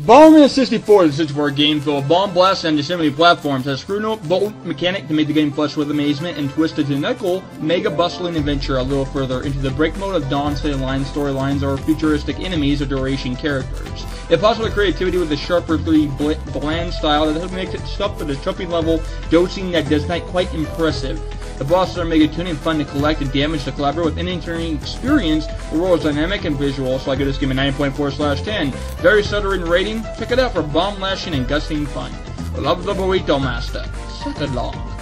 Bomberman 64 is a 64 game full of bomb blasts and assembly platforms, has screw bolt mechanic to make the game flush with amazement, and twisted to nickel, mega bustling adventure a little further into the break mode of Dawn City Line storylines or futuristic enemies or duration characters. If possible, creativity with a sharply bland style that makes it stuff at a jumping level, dosing that does not quite impressive. The bosses are mega tuning fun to collect and damage to collaborate with any turning experience. The world is dynamic and visual, so I give this game a 9.4 slash 10. Very stuttering rating. Check it out for bomb lashing and gusting fun. Love the burrito master. Suck it long.